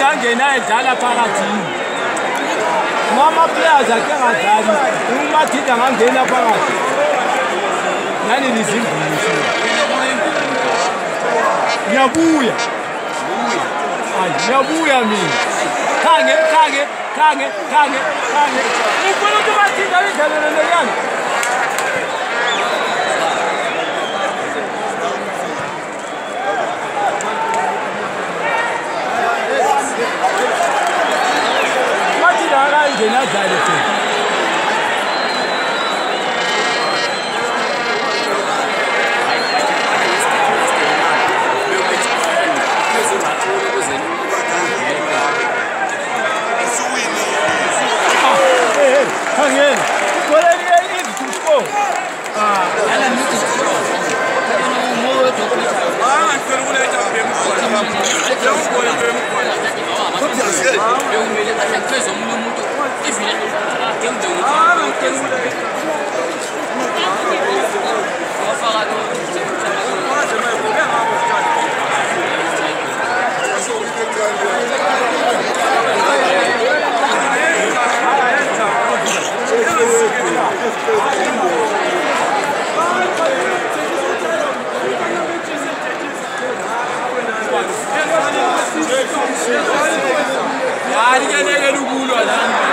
umuntu angena edlala phakathini ngamapulazi akhe ngadlali umathida angangena phakathi nani nizimbuzi ngiyabuya ayi ngiyabuya mina khange khange khange khange ukhona ukuthi umathida uyidlalele leyani they're not Virginia Dynasty. ha ri nge nge ri kulwa la